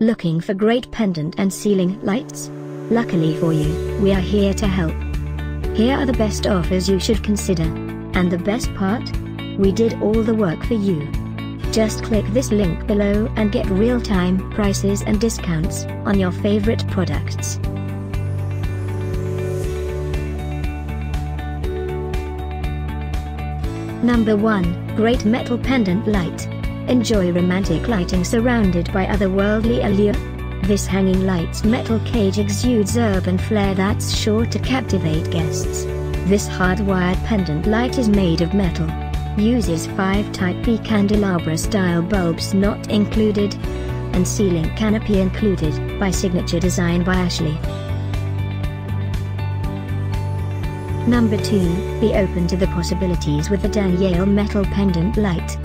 Looking for great pendant and ceiling lights? Luckily for you, we are here to help. Here are the best offers you should consider. And the best part? We did all the work for you. Just click this link below and get real-time prices and discounts on your favorite products. Number 1, Great Metal Pendant Light. Enjoy romantic lighting surrounded by otherworldly allure. This hanging light's metal cage exudes urban flair that's sure to captivate guests. This hardwired pendant light is made of metal. Uses 5 Type B candelabra style bulbs not included. And ceiling canopy included, by signature design by Ashley. Number 2, be open to the possibilities with the Danielle metal pendant light.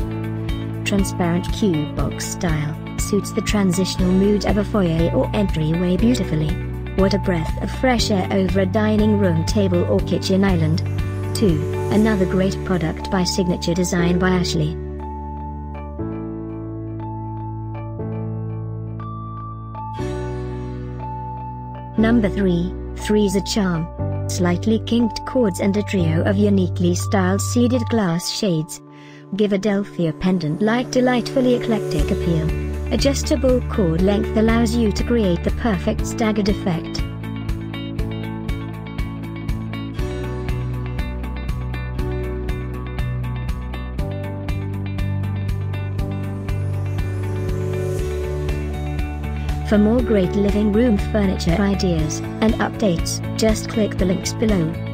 Transparent cube box style, suits the transitional mood of a foyer or entryway beautifully. What a breath of fresh air over a dining room table or kitchen island. 2. Another great product by Signature Design by Ashley. Number 3, Three's a Charm. Slightly kinked cords and a trio of uniquely styled seeded glass shades. Give Adelphia pendant light delightfully eclectic appeal. Adjustable cord length allows you to create the perfect staggered effect. For more great living room furniture ideas and updates, just click the links below.